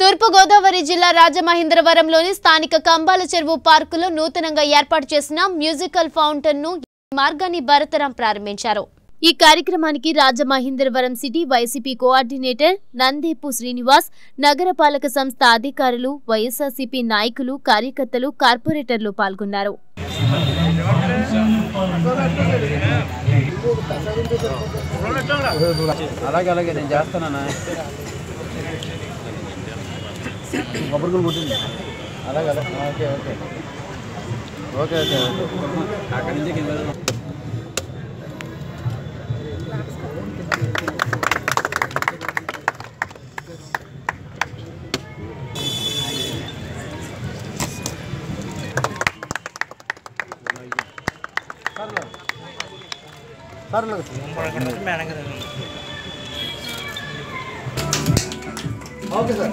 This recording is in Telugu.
తూర్పుగోదావరి జిల్లా రాజమహేంద్రవరంలోని స్థానిక కంబాల చెరువు పార్కులో నూతనంగా ఏర్పాటు చేసిన మ్యూజికల్ ఫౌంటైన్ను మార్గాన్ని భరతరాం ప్రారంభించారు. ఈ కార్యక్రమానికి Rajamahendravaram city YCP coordinator Nandepu Srinivas నగరపాలక సంస్థ అధికారులు వైఎస్ఆర్సీపీ నాయకులు కార్యకర్తలు కార్పొరేటర్లు పాల్గొన్నారు. అలాగే అలాగే నేను కొబ్బరికలు పుట్టింది అలాగే అలా okay okay okay okay okay అక్కడి నుంచి కింద ओके सर